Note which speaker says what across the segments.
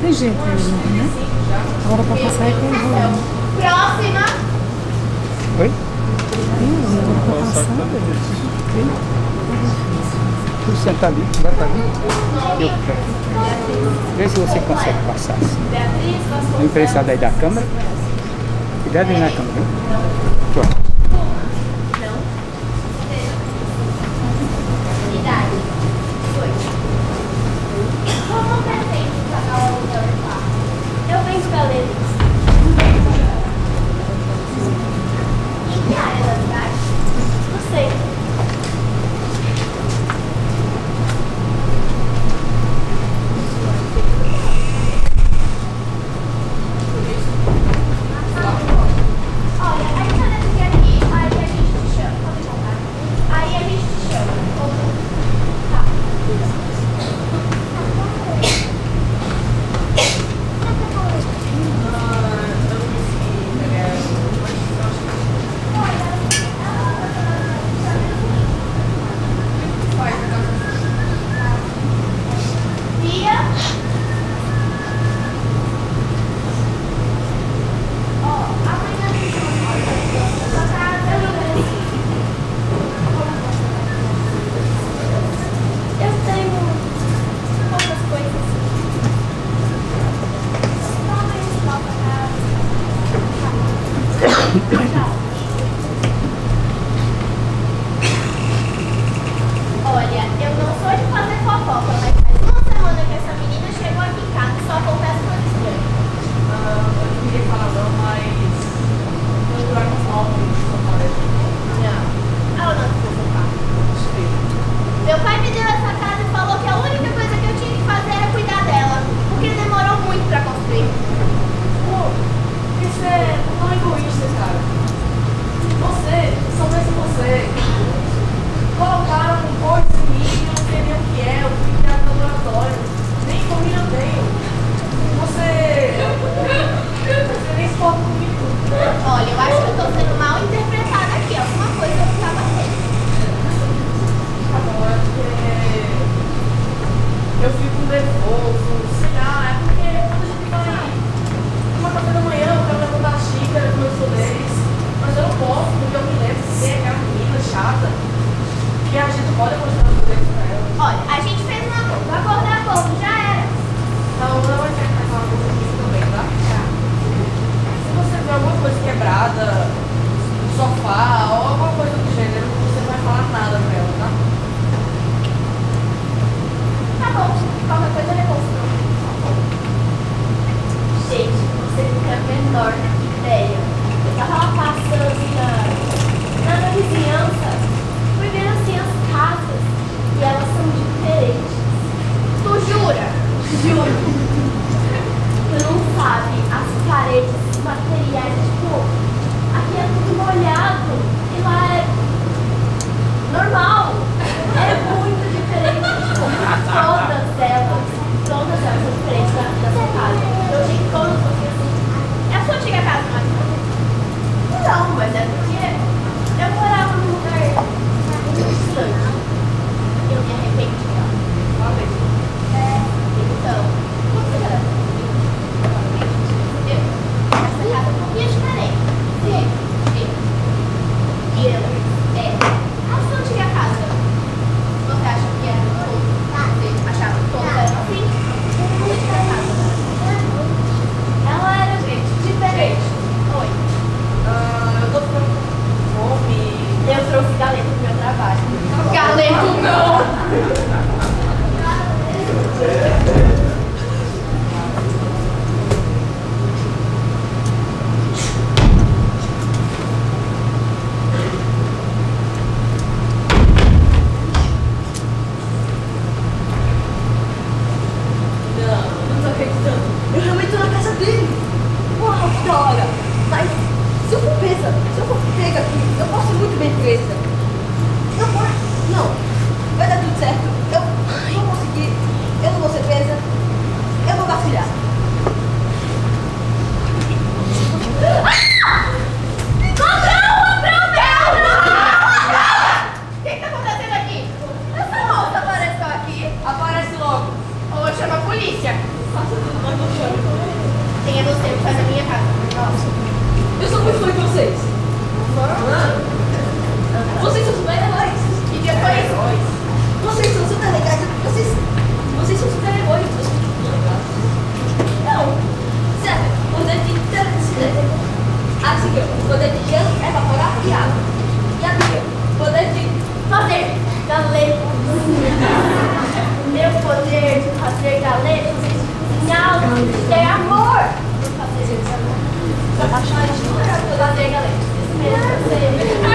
Speaker 1: tem gente né? Agora para passar é quem o
Speaker 2: Próxima!
Speaker 3: Oi?
Speaker 1: Deus, agora para passar.
Speaker 3: Tá tu senta ali, vai para ali. Eu fico aqui. Vê se você consegue passar assim. Emprestado aí da câmera. Cuidado na câmera. Pronto.
Speaker 2: sei
Speaker 4: se você. Colocar sentada no sofá ou alguma coisa do gênero, você não vai falar nada pra ela, tá?
Speaker 2: Tá bom, qualquer coisa eu devolvo. Gente, você fica menor que ideia. Eu tava lá passando na, na vizinhança, fui vendo assim as casas e elas são diferentes. Tu jura? Juro. tu não sabe as paredes, materiais de tipo, Aqui é tudo molhado. Eu
Speaker 4: realmente tô na casa dele. Uau, que da hora. Mas se eu for presa, se eu for pega aqui, eu posso ser muito bem presa. poder de gelo, evaporar e água. E aqui, Bíblia, poder de
Speaker 2: fazer galegos. Meu poder de fazer galegos final é amor. Vou Fazer galegos. Fazer
Speaker 4: galegos.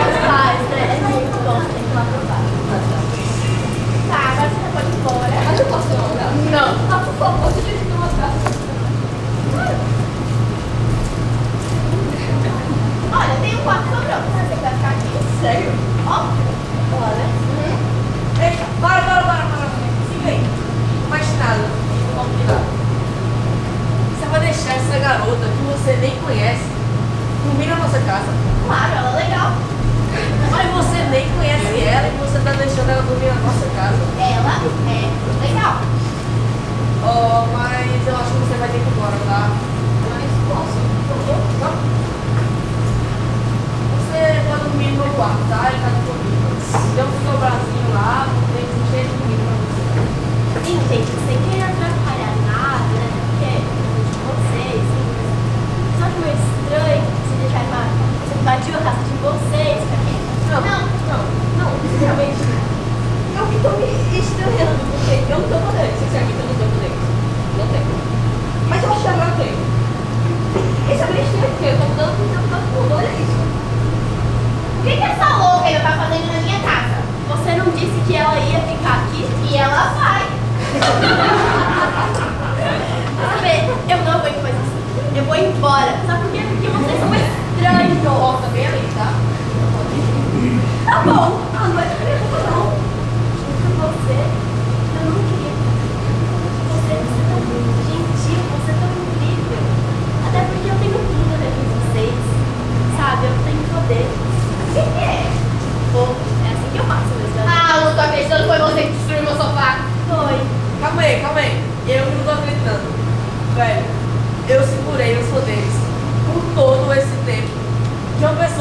Speaker 4: casa.
Speaker 2: Claro, ela é legal.
Speaker 4: Mas você nem conhece ela e você tá deixando ela dormir na nossa casa.
Speaker 2: Ela é legal.
Speaker 4: Oh, mas eu acho que você vai ter que ir embora, tá? Mas posso? por Não. Você tá pode dormir no meu quarto, tá? Ele tá disponível. Deu um sobrazinho lá, tem um cheio de dormir pra você.
Speaker 2: Sim. embora. Sabe por quê? Porque vocês são estranhos.
Speaker 4: Tá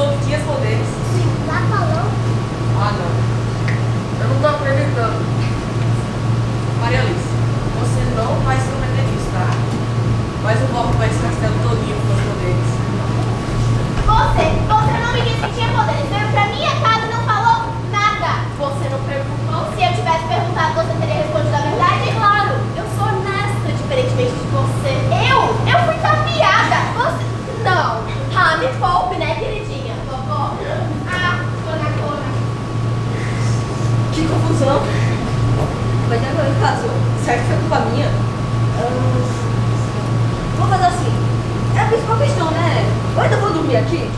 Speaker 4: outro tinha poderes.
Speaker 2: Sim, tá lá falou.
Speaker 4: Ah, não. Eu não tô acreditando. Maria Alice, você não vai se prometer disso, tá? Mas o povo vai se castelo todinho com os poderes.
Speaker 2: Você, você não me disse que tinha poderes. Veio pra minha casa.
Speaker 4: caso, certo foi culpa minha. Vamos vou fazer assim. É a principal questão, né? Então eu vou dormir aqui?